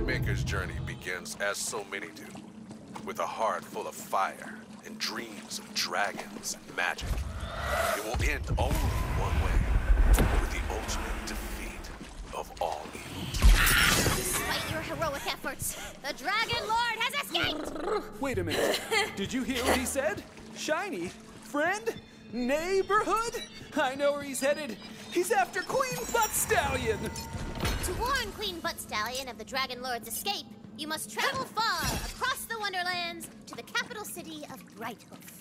Fatemaker's journey begins as so many do, with a heart full of fire and dreams of dragons and magic. It will end only one way, with the ultimate defeat of all evil. Despite your heroic efforts, the Dragon Lord has escaped! Wait a minute. Did you hear what he said? Shiny? Friend? Neighborhood? I know where he's headed. He's after Queen Butt Stallion! To warn Queen Butt Stallion of the Dragon Lord's escape, you must travel far across the Wonderlands to the capital city of Brighthoof.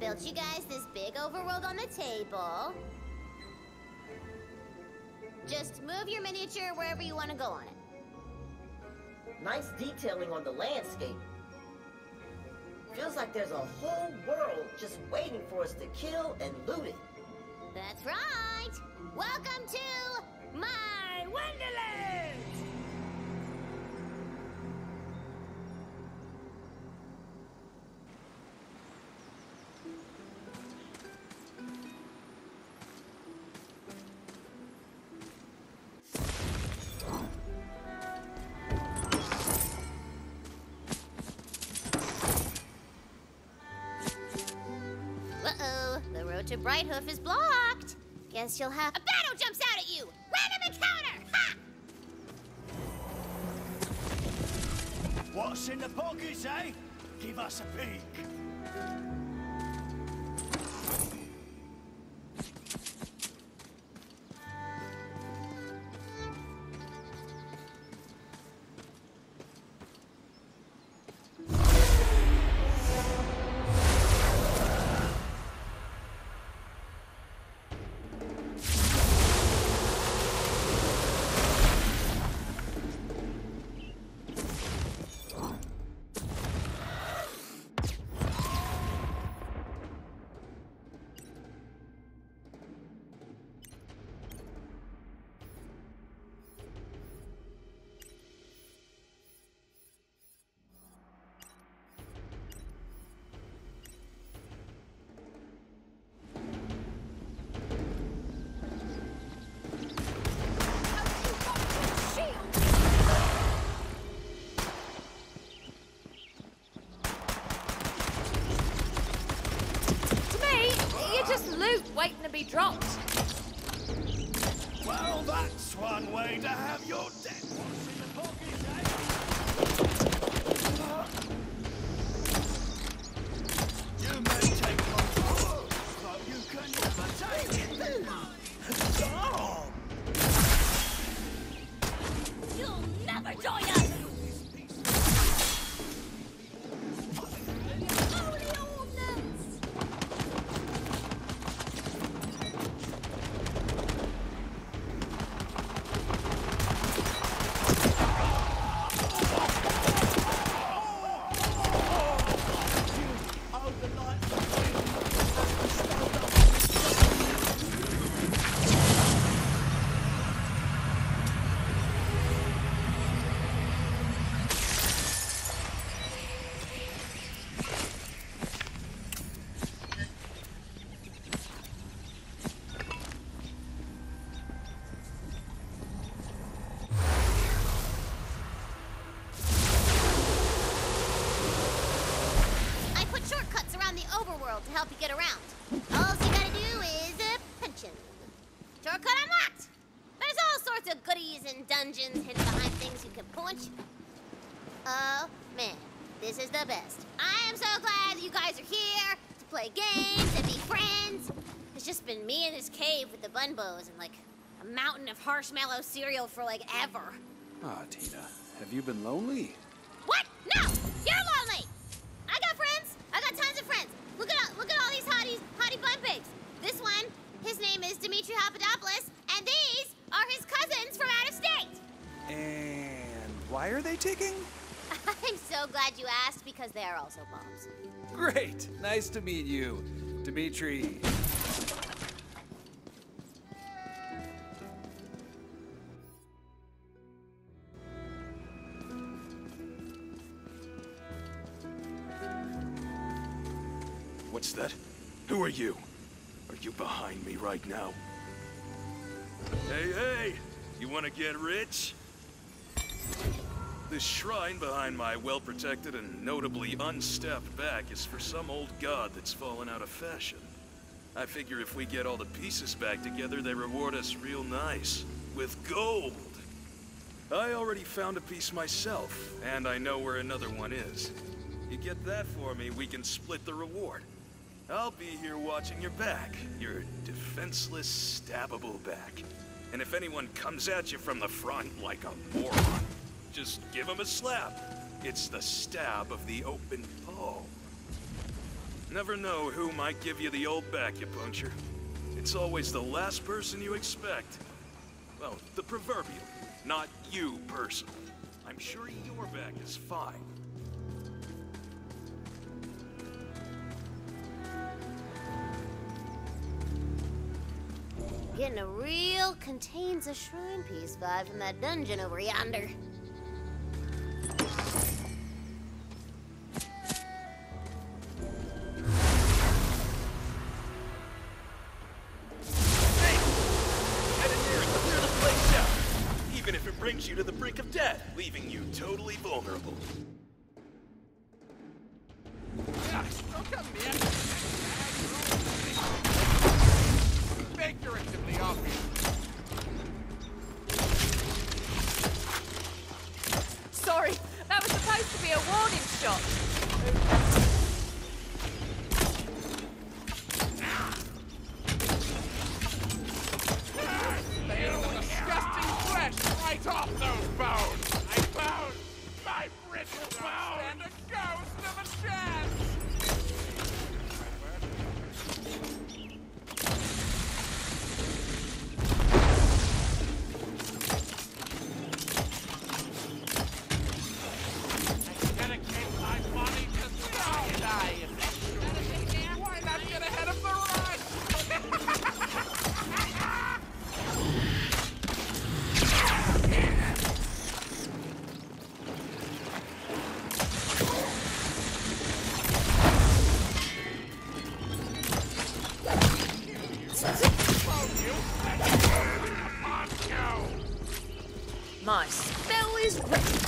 Built you guys this big overworld on the table. Just move your miniature wherever you want to go on it. Nice detailing on the landscape. Feels like there's a whole world just waiting for us to kill and loot it. That's right! Welcome to my Wonderland! To Brighthoof is blocked. Guess you'll have... A battle jumps out at you! Random encounter! Ha! What's in the pockets, eh? Give us a peek. Loot waiting to be dropped. Well, that's one way to have your debt. What's in the pockets, eh? You may take control, but you can never take. Stop! You'll never join us! To help you get around. All you gotta do is uh, punch him. Shortcut unlocked! There's all sorts of goodies and dungeons hidden behind things you can punch. Oh, man. This is the best. I am so glad that you guys are here to play games and be friends. It's just been me in this cave with the bunbos and like a mountain of marshmallow cereal for like ever. Ah, Tina, have you been lonely? What? No! You're lonely! I got friends! I got tons of friends! Look at all, look at all these hotties, hottie pigs. This one, his name is Dimitri Papadopoulos, and these are his cousins from out of state. And why are they ticking? I'm so glad you asked because they are also moms. Great! Nice to meet you, Dimitri. What's that? Who are you? Are you behind me right now? Hey, hey! You want to get rich? This shrine behind my well-protected and notably unstepped back is for some old god that's fallen out of fashion. I figure if we get all the pieces back together, they reward us real nice. With gold! I already found a piece myself, and I know where another one is. You get that for me, we can split the reward. I'll be here watching your back, your defenseless, stabbable back. And if anyone comes at you from the front like a moron, just give them a slap. It's the stab of the open palm. Never know who might give you the old back-you-puncher. It's always the last person you expect. Well, the proverbial, not you personally. I'm sure your back is fine. Getting a real contains a shrine piece vibe from that dungeon over yonder. My spell is ready.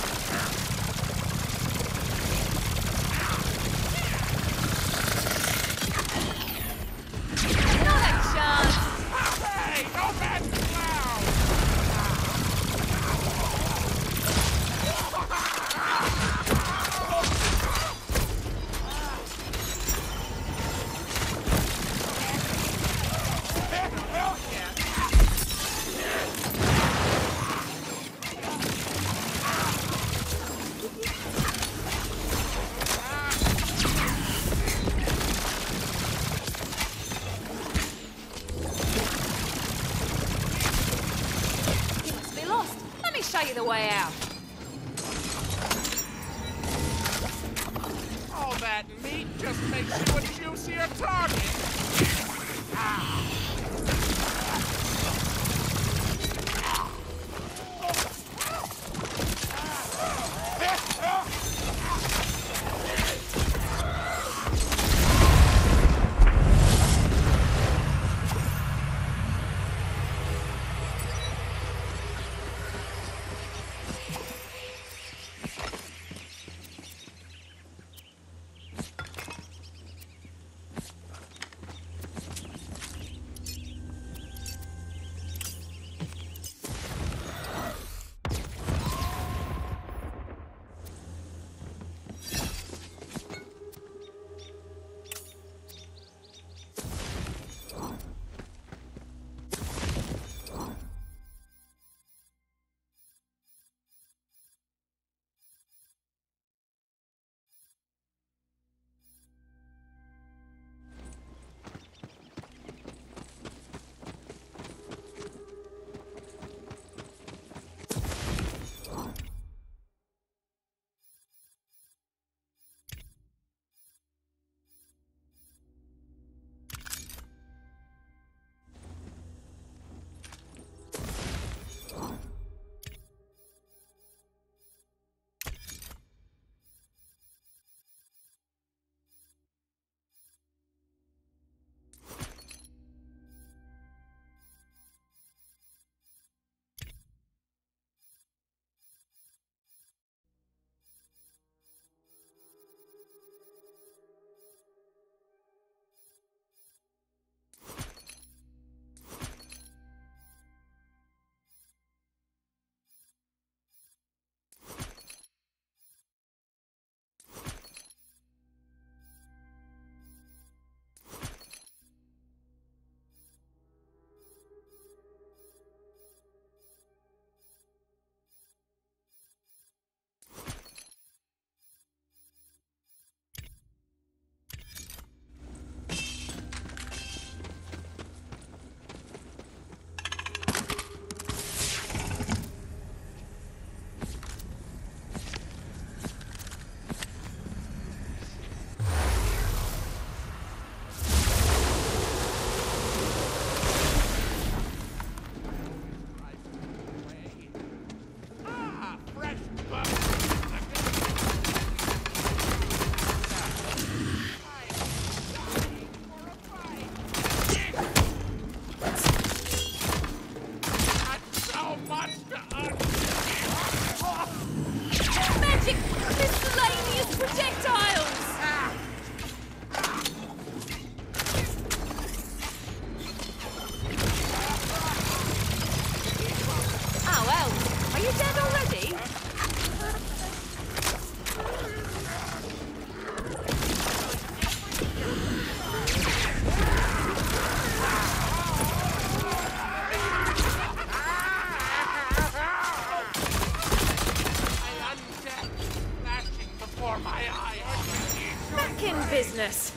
You.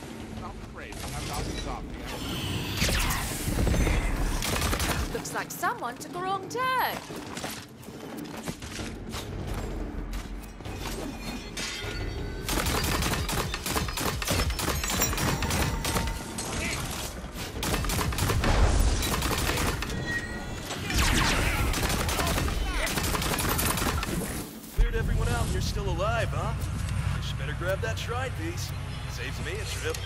Looks like someone took a wrong turn. Cleared everyone out you're still alive, huh? You better grab that shrine piece. Saves me a trip.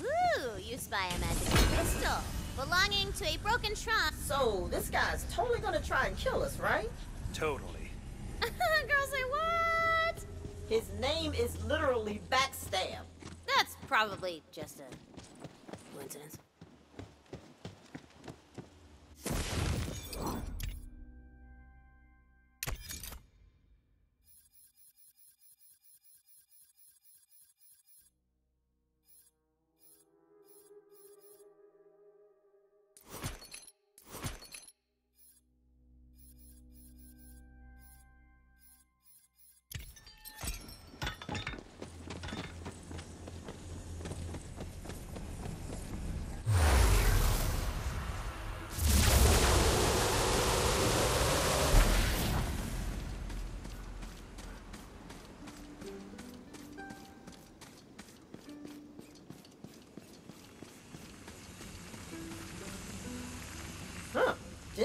Ooh, you spy a magic pistol belonging to a broken shrine. So, this guy's totally gonna try and kill us, right? Totally. Girls say what? His name is literally Backstab. That's probably just a coincidence.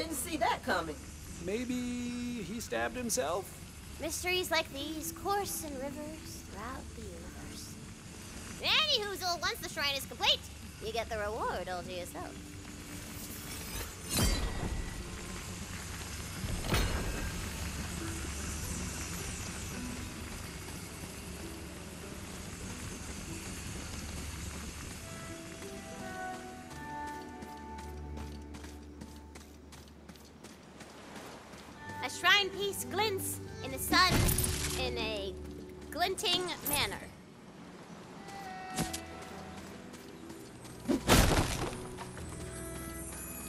Didn't see that coming. Maybe he stabbed himself? Mysteries like these course in rivers throughout the universe. Anywhoozle, once the shrine is complete, you get the reward all to yourself. Shrine piece glints in the sun in a glinting manner.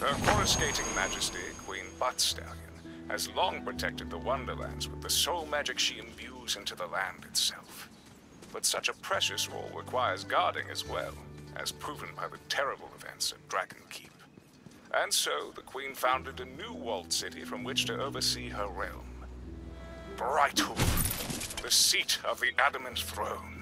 Her coruscating majesty, Queen Butt-Stallion, has long protected the Wonderlands with the soul magic she imbues into the land itself. But such a precious role requires guarding as well, as proven by the terrible events at Dragon Keep. And so, the Queen founded a new walled city from which to oversee her realm. Brighthoof, the seat of the Adamant Throne.